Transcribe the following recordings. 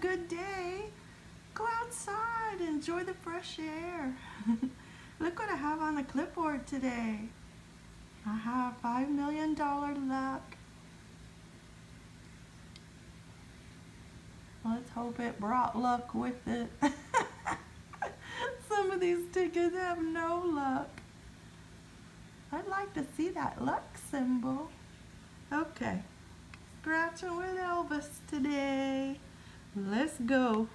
good day, go outside, enjoy the fresh air. Look what I have on the clipboard today. I have $5 million luck. Let's hope it brought luck with it. Some of these tickets have no luck. I'd like to see that luck symbol. Okay, scratching with Elvis today. Let's go.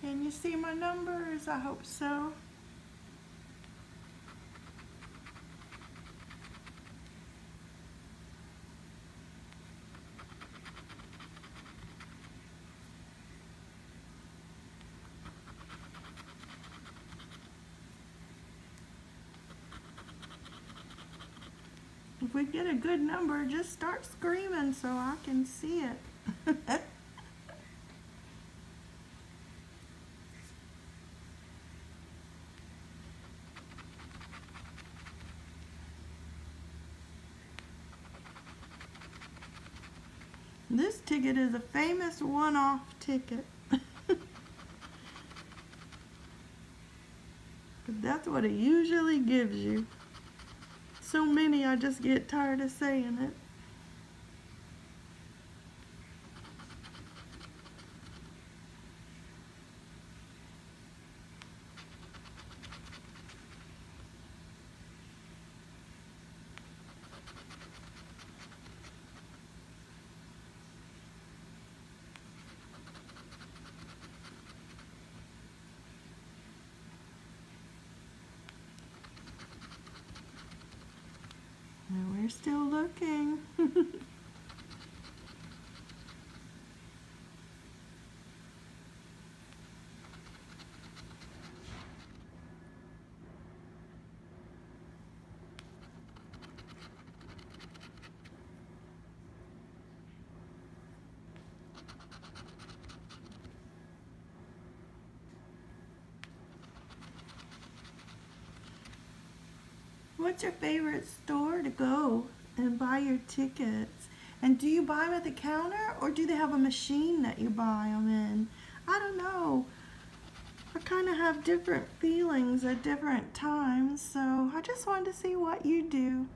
Can you see my numbers? I hope so. If we get a good number, just start screaming so I can see it. This ticket is a famous one-off ticket. that's what it usually gives you. So many I just get tired of saying it. We're still looking. What's your favorite store to go and buy your tickets? And do you buy them at the counter or do they have a machine that you buy them in? I don't know. I kind of have different feelings at different times, so I just wanted to see what you do.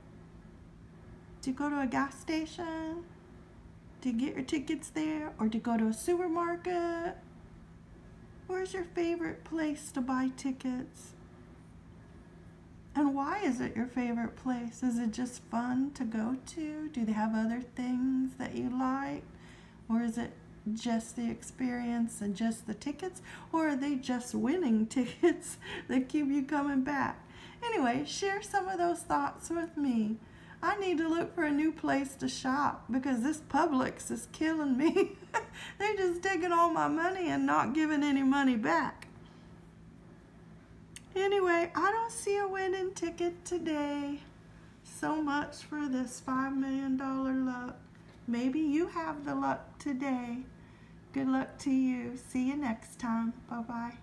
Do you go to a gas station? Do you get your tickets there? Or do you go to a supermarket? Where's your favorite place to buy tickets? And why is it your favorite place? Is it just fun to go to? Do they have other things that you like? Or is it just the experience and just the tickets? Or are they just winning tickets that keep you coming back? Anyway, share some of those thoughts with me. I need to look for a new place to shop because this Publix is killing me. They're just taking all my money and not giving any money back. Anyway, I don't see a winning ticket today. So much for this $5 million luck. Maybe you have the luck today. Good luck to you. See you next time. Bye-bye.